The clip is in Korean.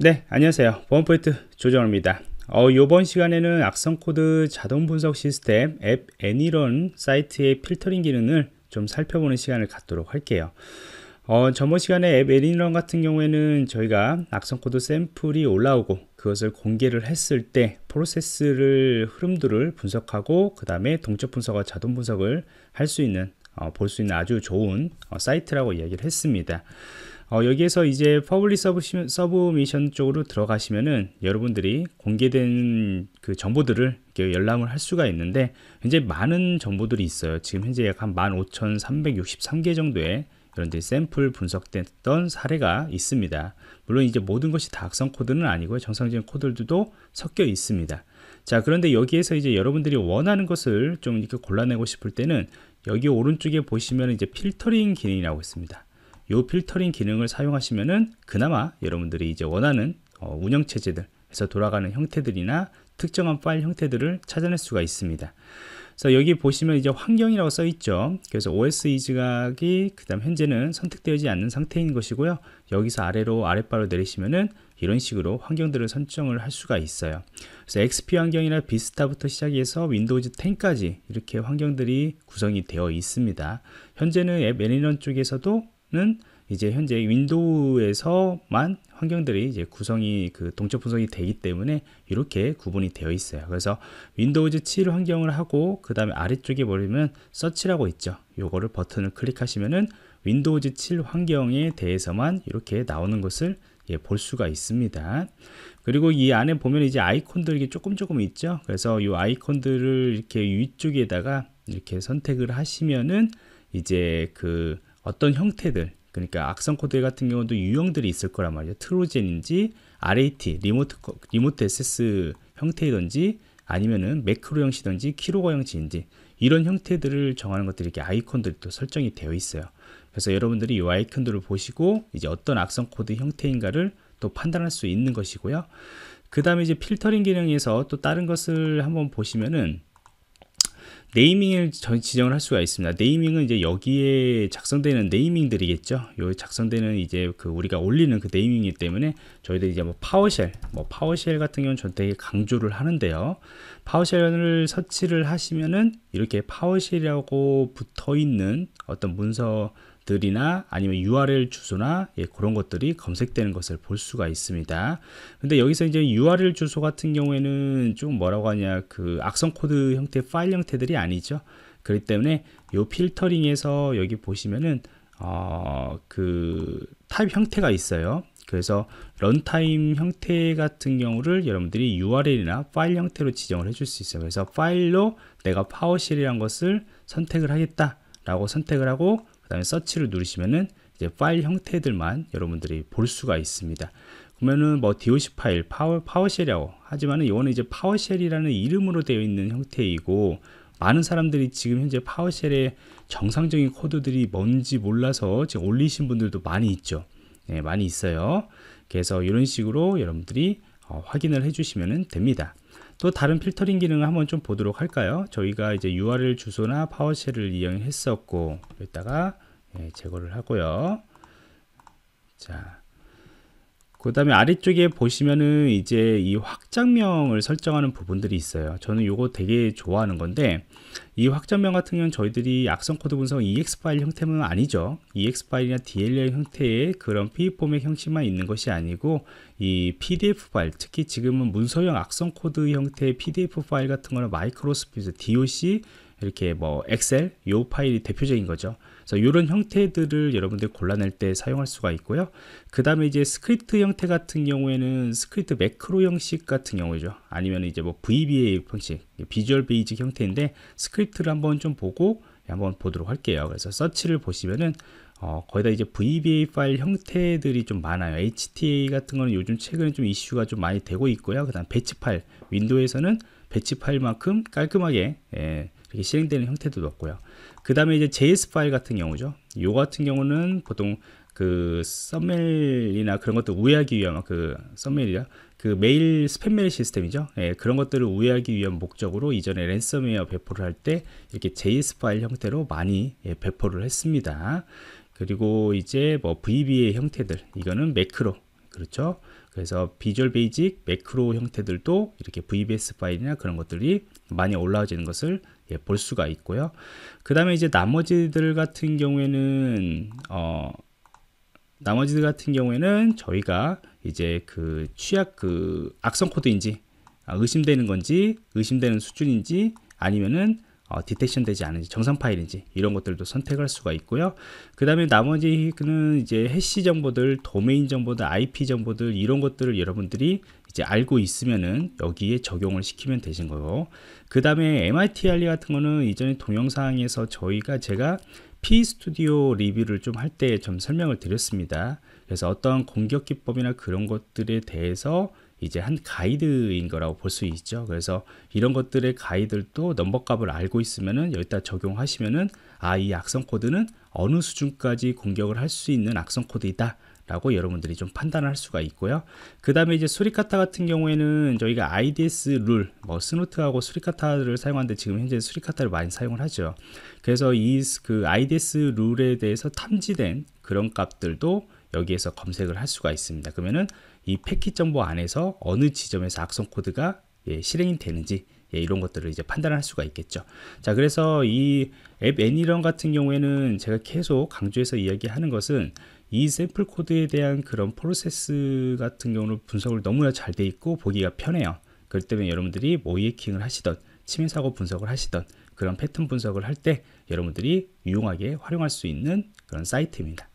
네, 안녕하세요. 보안프로젝트 조정원입니다. 어, 이번 시간에는 악성 코드 자동 분석 시스템 App Any.Run 사이트의 필터링 기능을 좀 살펴보는 시간을 갖도록 할게요. 어, 저번 시간에 App Any.Run 같은 경우에는 저희가 악성 코드 샘플이 올라오고 그것을 공개를 했을 때 프로세스를 흐름들을 분석하고 그 다음에 동적 분석과 자동 분석을 할 수 있는 어, 볼 수 있는 아주 좋은 어, 사이트라고 이야기를 했습니다. 어, 여기에서 이제 public submission 쪽으로 들어가시면은 여러분들이 공개된 그 정보들을 열람을 할 수가 있는데 현재 많은 정보들이 있어요. 지금 현재 약 한 15,363개 정도의 이런 샘플 분석됐던 사례가 있습니다. 물론 이제 모든 것이 다 악성 코드는 아니고요. 정상적인 코드들도 섞여 있습니다. 자, 그런데 여기에서 이제 여러분들이 원하는 것을 좀 이렇게 골라내고 싶을 때는 여기 오른쪽에 보시면 이제 필터링 기능이라고 있습니다. 이 필터링 기능을 사용하시면은 그나마 여러분들이 이제 원하는 어, 운영 체제들에서 돌아가는 형태들이나 특정한 파일 형태들을 찾아낼 수가 있습니다. 그래서 여기 보시면 이제 환경이라고 써 있죠. 그래서 OS 이지각이 그다음 현재는 선택되지 않는 상태인 것이고요. 여기서 아래로 아랫바로 내리시면은 이런 식으로 환경들을 선정을 할 수가 있어요. 그래서 XP 환경이나 Vista부터 시작해서 Windows 10까지 이렇게 환경들이 구성이 되어 있습니다. 현재는 앱 매니저 쪽에서도 는 이제 현재 윈도우에서만 환경들이 이제 구성이 그 동적 분석이 되기 때문에 이렇게 구분이 되어 있어요. 그래서 Windows 7 환경을 하고 그 다음에 아래쪽에 보면 search라고 있죠. 요거를 버튼을 클릭하시면은 Windows 7 환경에 대해서만 이렇게 나오는 것을 예, 볼 수가 있습니다. 그리고 이 안에 보면 이제 아이콘들이 조금 조금 있죠. 그래서 이 아이콘들을 이렇게 위쪽에다가 이렇게 선택을 하시면은 이제 그 어떤 형태들 그러니까 악성 코드 같은 경우도 유형들이 있을 거란 말이죠. Trojan인지 RAT remote remote access 형태이든지 아니면은 매크로 형식이든지 keylogger 형식인지 이런 형태들을 정하는 것들이 이렇게 아이콘들이 또 설정이 되어 있어요. 그래서 여러분들이 이 아이콘들을 보시고 이제 어떤 악성 코드 형태인가를 또 판단할 수 있는 것이고요. 그 다음에 이제 필터링 기능에서 또 다른 것을 한번 보시면은 naming을 지정을 할 수가 있습니다. naming은 이제 여기에 작성되는 naming들이겠죠. 요 작성되는 이제 그 우리가 올리는 그 naming이기 때문에 저희들이 이제 뭐 PowerShell, 뭐 PowerShell 같은 경우는 전 되게 강조를 하는데요. PowerShell을 설치를 하시면은 이렇게 PowerShell이라고 붙어 있는 어떤 문서 들이나 아니면 URL 주소나 예, 그런 것들이 검색되는 것을 볼 수가 있습니다. 근데 여기서 이제 URL 주소 같은 경우에는 좀 뭐라고 하냐 그 악성 코드 형태 파일 형태들이 아니죠. 그렇기 때문에 요 필터링에서 여기 보시면은 어, 그 타입 형태가 있어요. 그래서 run type 형태 같은 경우를 여러분들이 URL이나 파일 형태로 지정을 해줄 수 있어요. 그래서 파일로 내가 PowerShell이란 것을 선택을 하겠다라고 선택을 하고 그 다음에 서치를 누르시면은 이제 파일 형태들만 여러분들이 볼 수가 있습니다. 그러면은 뭐 DOC 파일, 파워, 파워쉘이라고 하지만은 이거는 이제 PowerShell이라는 이름으로 되어 있는 형태이고 많은 사람들이 지금 현재 파워쉘의 정상적인 코드들이 뭔지 몰라서 지금 올리신 분들도 많이 있죠. 네, 많이 있어요. 그래서 이런 식으로 여러분들이 어, 확인을 해주시면 됩니다. 또 다른 필터링 기능을 한번 좀 보도록 할까요? 저희가 이제 URL 주소나 파워쉘을 이용했었고 여기다가 예, 제거를 하고요. 자, 그 다음에 아래쪽에 보시면은 이제 이 확장명을 설정하는 부분들이 있어요. 저는 이거 되게 좋아하는 건데 이 확장명 같은 경우는 저희들이 악성 코드 분석 EXE 파일 형태는 아니죠. EXE 파일이나 DLL 형태의 그런 PE 포맷 형식만 있는 것이 아니고 이 PDF 파일, 특히 지금은 문서형 악성 코드 형태의 PDF 파일 같은 거는 마이크로소프트, DOC 이렇게 뭐 엑셀 요 파일이 대표적인 거죠. 그래서 이런 형태들을 여러분들 골라낼 때 사용할 수가 있고요. 그 다음에 이제 스크립트 형태 같은 경우에는 스크립트 매크로 형식 같은 경우죠. 아니면 이제 뭐 VBA 형식, Visual Basic 형태인데 스크립트를 한번 좀 보고 한번 보도록 할게요. 그래서 서치를 보시면은 어, 거의 다 이제 VBA 파일 형태들이 좀 많아요. HTA 같은 거는 요즘 최근에 좀 이슈가 좀 많이 되고 있고요. 그 다음 batch 파일, 윈도우에서는 batch 파일만큼 깔끔하게 예, 이렇게 실행되는 형태도 높고요. 그 다음에 이제 JS 파일 같은 경우죠. 요 같은 경우는 보통 그 스팸메일이나 그런 것들 우회하기 위한 그 스팸메일이야 그 메일 스팸 메일 시스템이죠. 예, 그런 것들을 우회하기 위한 목적으로 이전에 랜섬웨어 배포를 할 때 이렇게 JS 파일 형태로 많이 예, 배포를 했습니다. 그리고 이제 뭐 VBA 형태들 이거는 매크로 그렇죠? 그래서 Visual Basic 매크로 형태들도 이렇게 VBS 파일이나 그런 것들이 많이 올라와지는 것을 예, 볼 수가 있고요. 그 다음에 이제 나머지들 같은 경우에는 어, 나머지들 같은 경우에는 저희가 이제 그 취약 그 악성 코드인지 아, 의심되는 건지 의심되는 수준인지 아니면은 어, 디텍션 되지 않은지 정상 파일인지 이런 것들도 선택할 수가 있고요. 그 다음에 나머지는 이제 해시 정보들, 도메인 정보들, IP 정보들 이런 것들을 여러분들이 이제 알고 있으면은 여기에 적용을 시키면 되신 거고 그 다음에 MIT 알리 같은 거는 이전에 동영상에서 저희가 제가 PE Studio 리뷰를 좀 할 때 좀 설명을 드렸습니다. 그래서 어떤 공격 기법이나 그런 것들에 대해서 이제 한 가이드인 거라고 볼 수 있죠. 그래서 이런 것들의 가이드도 넘버 값을 알고 있으면은 여기다 적용하시면은 아, 이 악성 코드는 어느 수준까지 공격을 할 수 있는 악성 코드이다. 라고 여러분들이 좀 판단할 수가 있고요. 그 다음에 이제 Suricata 같은 경우에는 저희가 IDS 룰, 뭐 Snort하고 Suricata를 사용하는데 지금 현재 Suricata를 많이 사용을 하죠. 그래서 이 그 IDS 룰에 대해서 탐지된 그런 값들도 여기에서 검색을 할 수가 있습니다. 그러면은 이 패킷 정보 안에서 어느 지점에서 악성 코드가 예, 실행이 되는지 예, 이런 것들을 이제 판단할 수가 있겠죠. 자, 그래서 이 앱 애니런 같은 경우에는 제가 계속 강조해서 이야기하는 것은 이 샘플 코드에 대한 그런 프로세스 같은 경우는 분석을 너무나 잘 돼 있고 보기가 편해요. 그렇기 때문에 여러분들이 모이킹을 하시던 침해 사고 분석을 하시던 그런 패턴 분석을 할 때 여러분들이 유용하게 활용할 수 있는 그런 사이트입니다.